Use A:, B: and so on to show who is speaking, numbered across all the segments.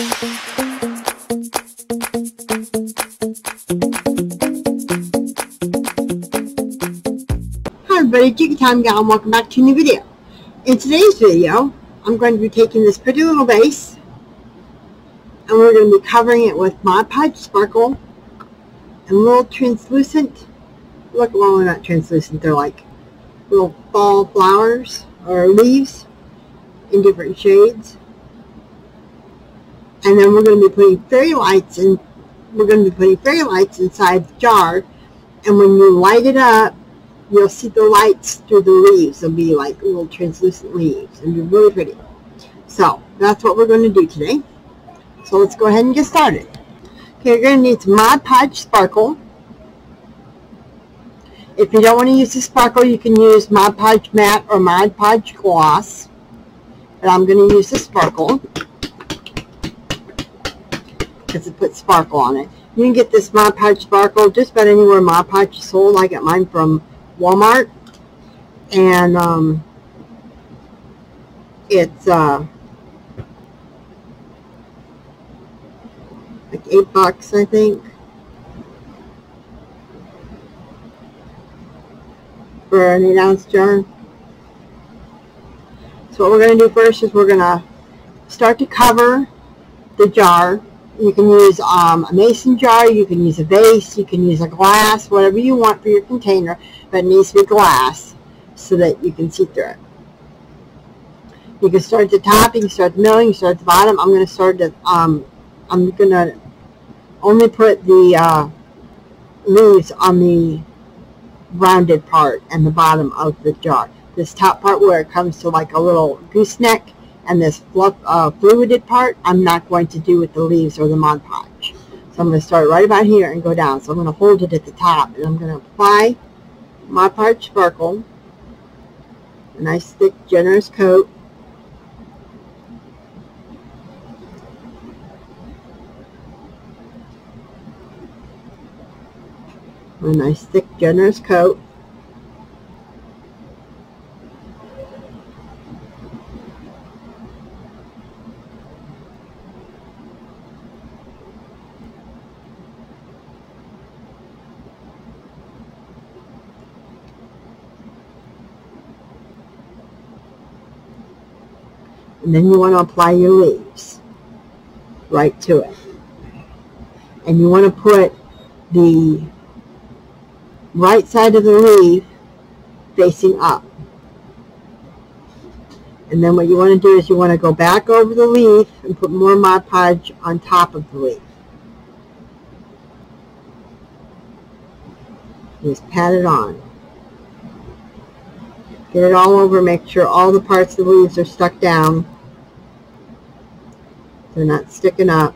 A: Hi everybody, Jiggy Time Gal and welcome back to a new video. In today's video, I'm going to be taking this pretty little vase and we're going to be covering it with Mod Podge Sparkle and little translucent, look, well they're not translucent, they're like little fall flowers or leaves in different shades. And then we're going to be putting fairy lights in, we're going to be putting fairy lights inside the jar and when you light it up, you'll see the lights through the leaves. They'll be like little translucent leaves and be really pretty. So that's what we're going to do today. So let's go ahead and get started. Okay, you're going to need some Mod Podge Sparkle. If you don't want to use the sparkle, you can use Mod Podge Matte or Mod Podge Gloss. But I'm going to use the sparkle because it puts sparkle on it. You can get this Mod Podge Sparkle just about anywhere Mod Podge is sold. I got mine from Walmart. And um, it's uh, like eight bucks, I think. For an eight ounce jar. So what we're going to do first is we're going to start to cover the jar you can use um, a mason jar, you can use a vase, you can use a glass, whatever you want for your container, but it needs to be glass so that you can see through it. You can start at the top, you can start at the middle, you can start at the bottom. I'm going to start at, um, I'm going to only put the uh, leaves on the rounded part and the bottom of the jar. This top part where it comes to like a little gooseneck and this fluff, uh, fluided part, I'm not going to do with the leaves or the Mod Podge. So I'm going to start right about here and go down. So I'm going to hold it at the top and I'm going to apply Mod Podge Sparkle. A nice thick generous coat. A nice thick generous coat. And then you want to apply your leaves right to it. And you want to put the right side of the leaf facing up. And then what you want to do is you want to go back over the leaf and put more Mod Podge on top of the leaf. Just pat it on. Get it all over, make sure all the parts of the leaves are stuck down. They're not sticking up.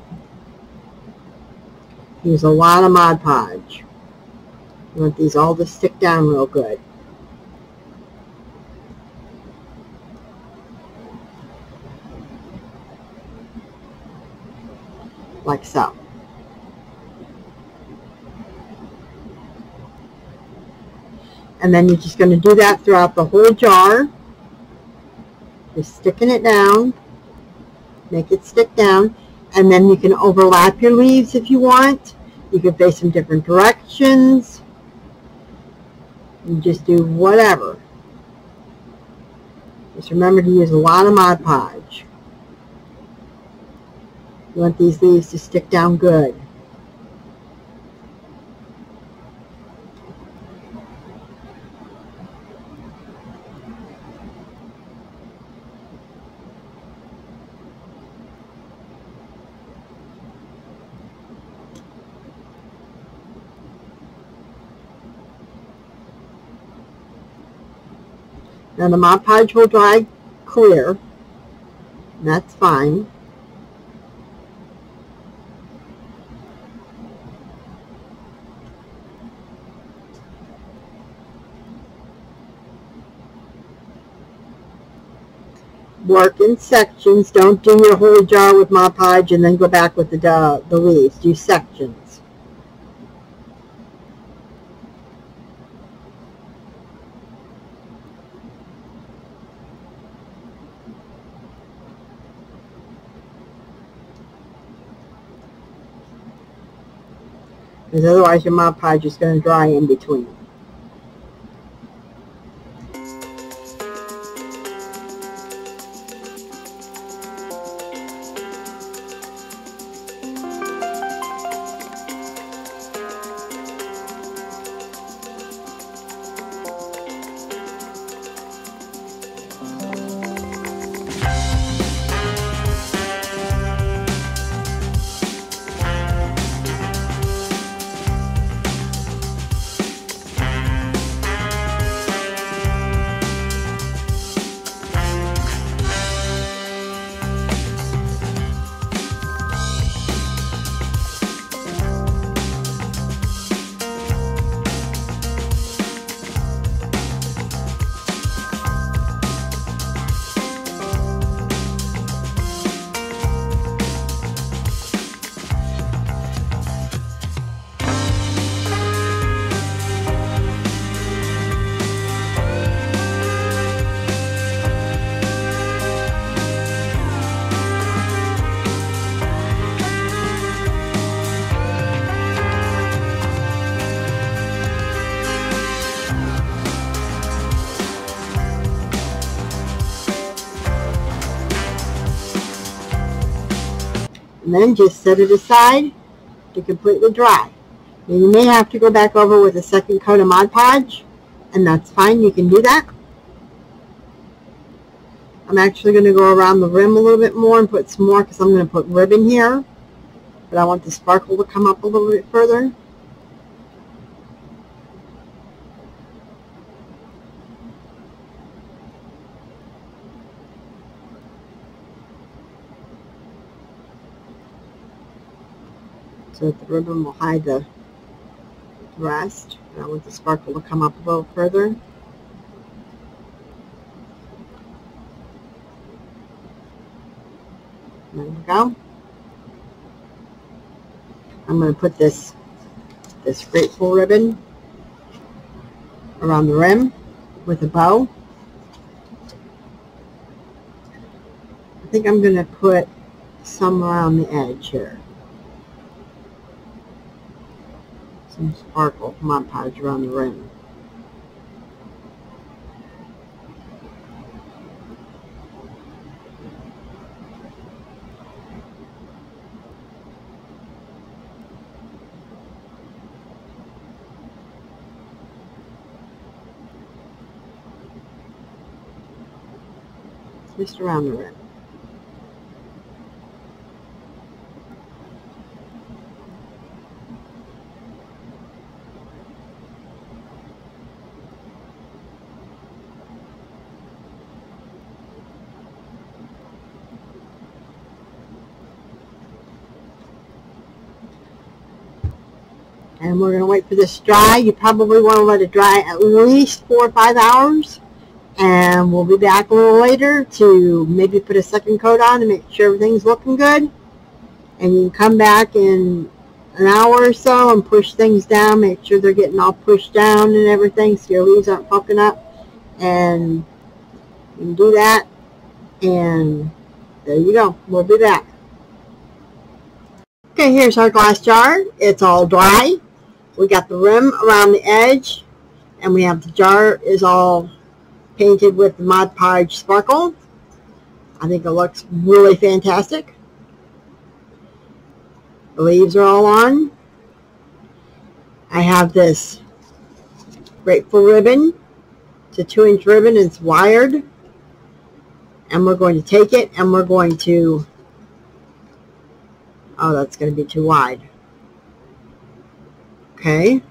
A: Use a lot of Mod Podge. You want these all to stick down real good. Like so. And then you're just going to do that throughout the whole jar. Just sticking it down. Make it stick down. And then you can overlap your leaves if you want. You can face them different directions. You just do whatever. Just remember to use a lot of Mod Podge. You want these leaves to stick down good. Now the Mod Podge will dry clear. That's fine. Work in sections. Don't do your whole jar with Mod Podge and then go back with the, uh, the leaves. Do sections. Because otherwise your Mod Podge is going to dry in between. Then just set it aside to completely dry. And you may have to go back over with a second coat of Mod Podge, and that's fine, you can do that. I'm actually going to go around the rim a little bit more and put some more because I'm going to put ribbon here. But I want the sparkle to come up a little bit further. The ribbon will hide the rest. And I want the sparkle to come up a little further. There we go. I'm going to put this this grateful ribbon around the rim with a bow. I think I'm going to put some around the edge here. Some sparkle Mod Podge around the rim. Just around the rim. And we're going to wait for this to dry. You probably want to let it dry at least four or five hours. And we'll be back a little later to maybe put a second coat on to make sure everything's looking good. And you can come back in an hour or so and push things down make sure they're getting all pushed down and everything so your leaves aren't fucking up. And you can do that. And there you go. We'll be back. Okay here's our glass jar. It's all dry we got the rim around the edge and we have the jar is all painted with the Mod Podge sparkle. I think it looks really fantastic. The leaves are all on. I have this grateful ribbon. It's a two inch ribbon. It's wired. And we're going to take it and we're going to, oh, that's going to be too wide. Okay.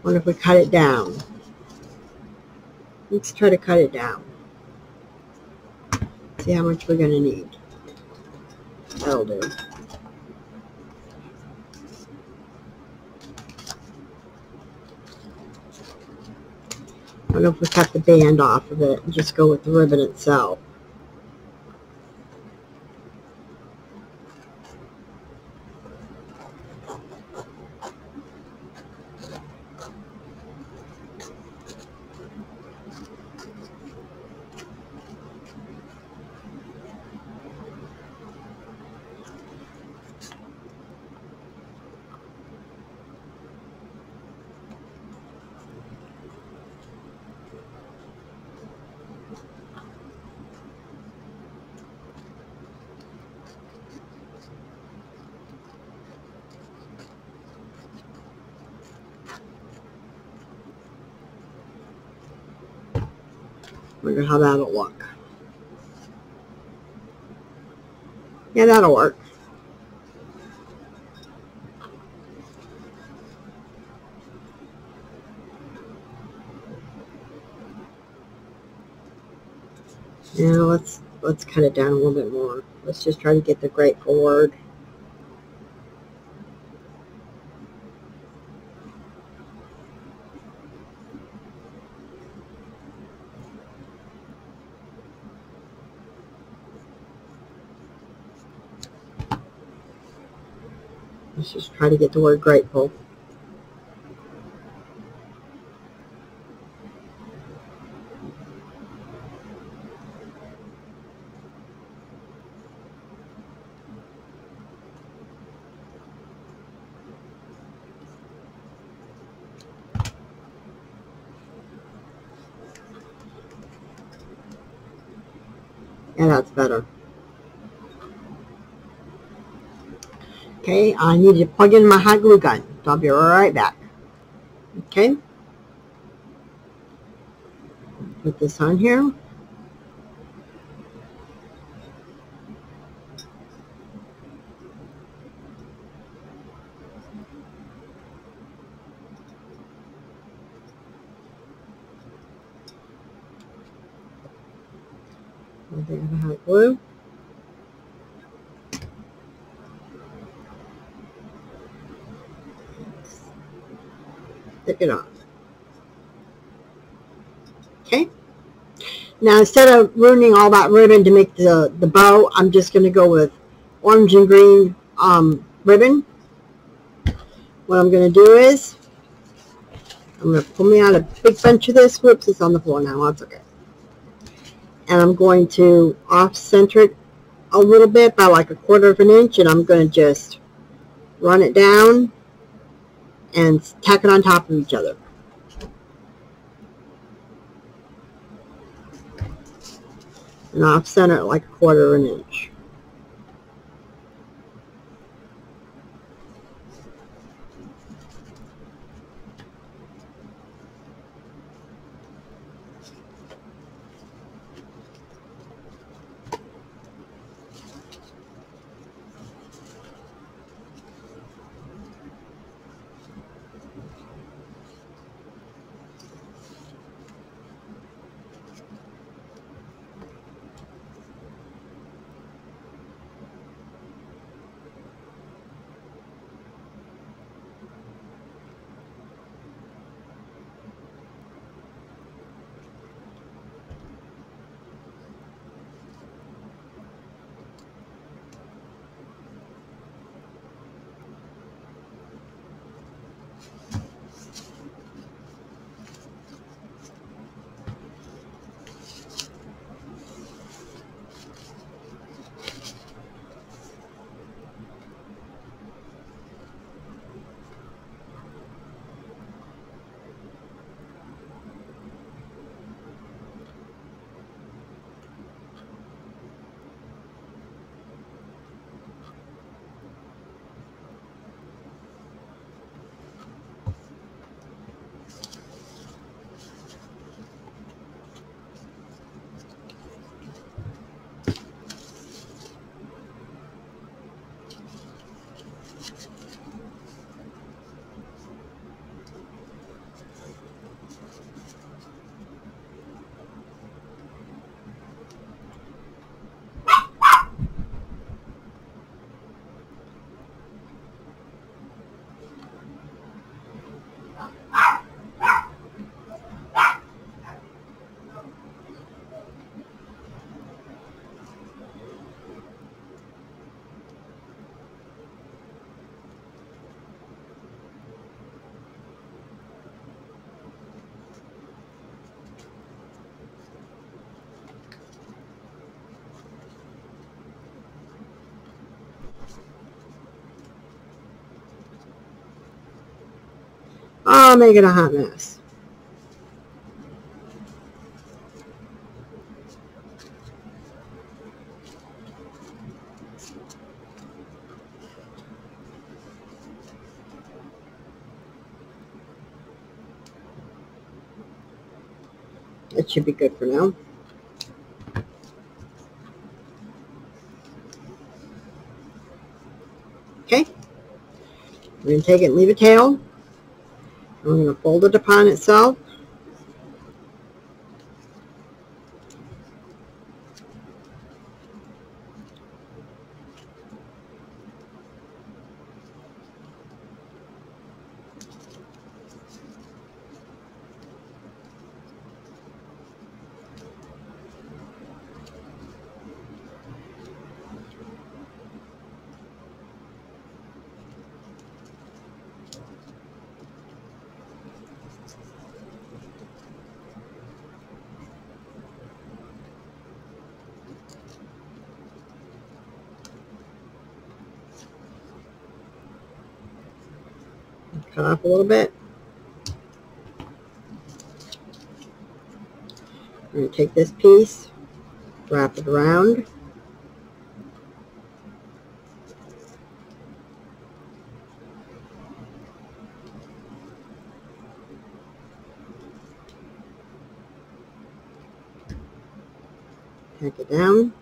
A: What if we cut it down? Let's try to cut it down. See how much we're going to need. That'll do. What if we cut the band off of it and just go with the ribbon itself? Wonder how that'll look. Yeah, that'll work. Now let's let's cut it down a little bit more. Let's just try to get the grateful word. Let's just try to get the word grateful. Yeah, that's better. Okay, I need to plug in my hot glue gun. So I'll be right back. Okay. Put this on here. I think I have glue. Stick it on. Okay. Now instead of ruining all that ribbon to make the, the bow, I'm just going to go with orange and green um, ribbon. What I'm going to do is, I'm going to pull me out a big bunch of this. Whoops, it's on the floor now. That's okay and I'm going to off center it a little bit by like a quarter of an inch and I'm going to just run it down and tack it on top of each other. And off center like a quarter of an inch. I'll make it a hot mess. It should be good for now. Okay. We're going to take it and leave a tail. We're going to fold it upon itself. Cut off a little bit. I'm going to take this piece, wrap it around. Tack it down.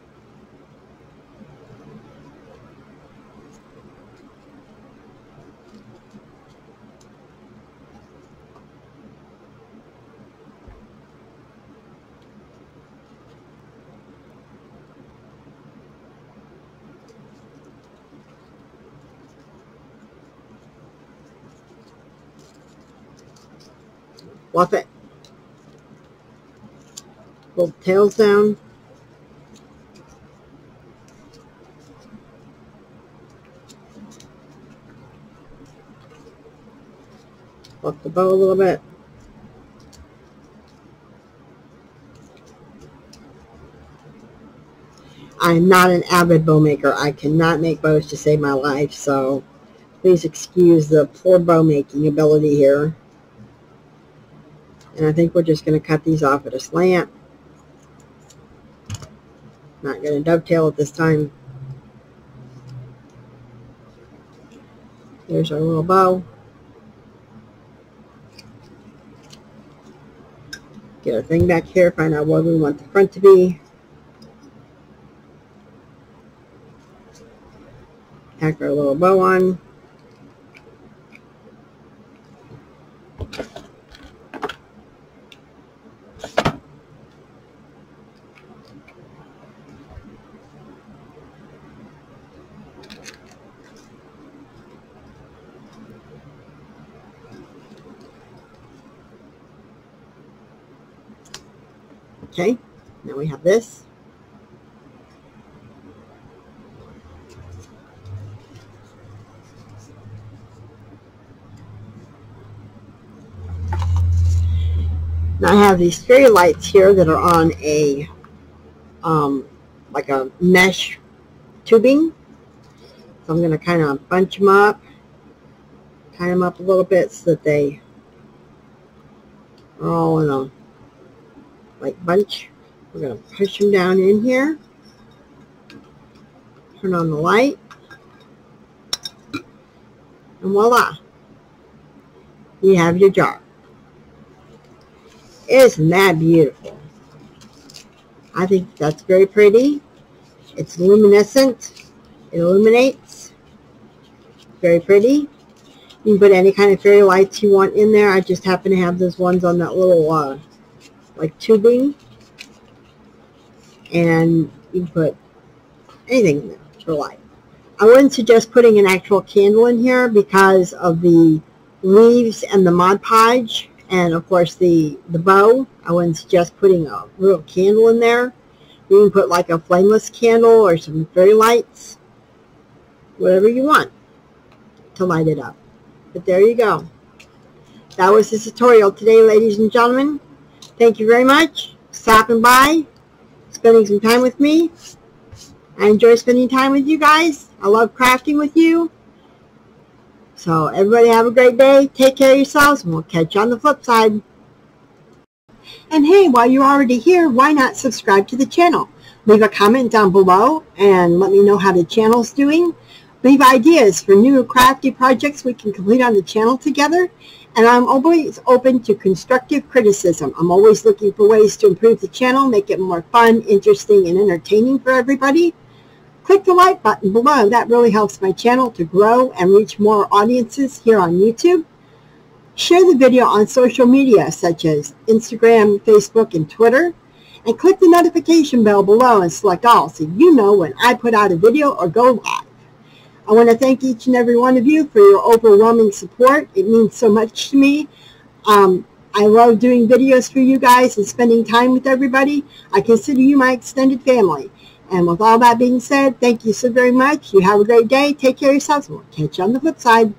A: The tails down. Fluff the bow a little bit. I am not an avid bow maker. I cannot make bows to save my life, so please excuse the poor bow making ability here. And I think we're just going to cut these off at a slant. Not going to dovetail at this time. There's our little bow. Get our thing back here, find out where we want the front to be. Tack our little bow on. Okay, this. Now I have these fairy lights here that are on a, um, like a mesh tubing. So I'm going to kind of bunch them up, tie them up a little bit so that they are all in a like bunch. We're going to push them down in here. Turn on the light. And voila. You have your jar. Isn't that beautiful? I think that's very pretty. It's luminescent. It illuminates. Very pretty. You can put any kind of fairy lights you want in there. I just happen to have those ones on that little uh, like tubing and you can put anything in there for light. I wouldn't suggest putting an actual candle in here because of the leaves and the Mod Podge and of course the, the bow. I wouldn't suggest putting a real candle in there. You can put like a flameless candle or some fairy lights, whatever you want to light it up. But there you go. That was the tutorial today, ladies and gentlemen. Thank you very much stopping by, spending some time with me. I enjoy spending time with you guys. I love crafting with you. So everybody have a great day. Take care of yourselves, and we'll catch you on the flip side. And hey, while you're already here, why not subscribe to the channel? Leave a comment down below and let me know how the channel's doing. Leave ideas for new crafty projects we can complete on the channel together. And I'm always open to constructive criticism. I'm always looking for ways to improve the channel, make it more fun, interesting, and entertaining for everybody. Click the like button below. That really helps my channel to grow and reach more audiences here on YouTube. Share the video on social media such as Instagram, Facebook, and Twitter. And click the notification bell below and select all so you know when I put out a video or go live. I want to thank each and every one of you for your overwhelming support. It means so much to me. Um, I love doing videos for you guys and spending time with everybody. I consider you my extended family. And with all that being said, thank you so very much. You have a great day. Take care of yourselves. We'll catch you on the flip side.